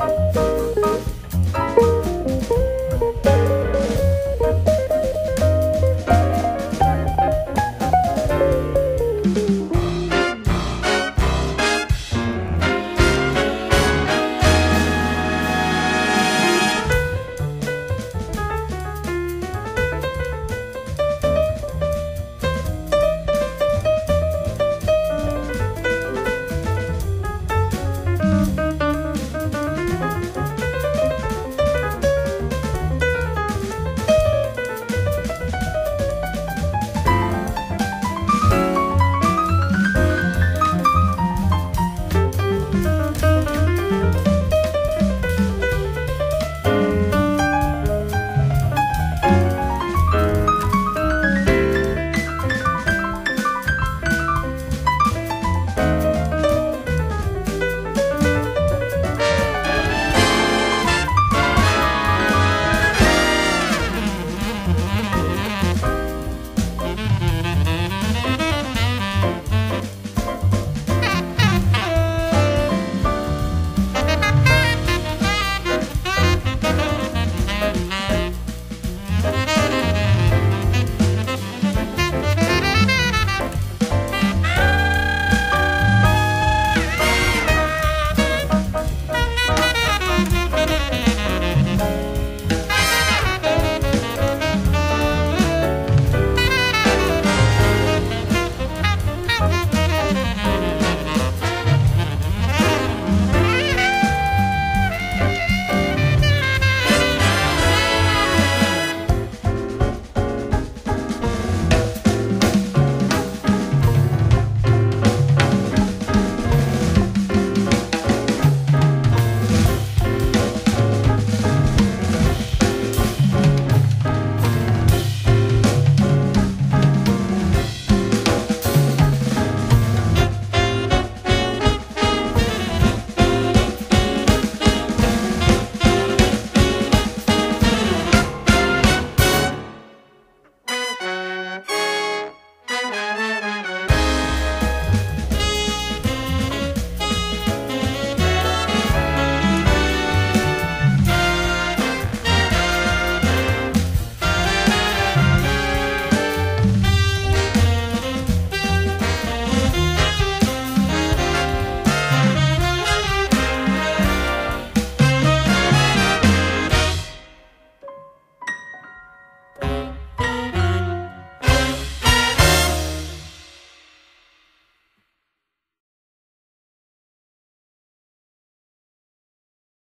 Bye.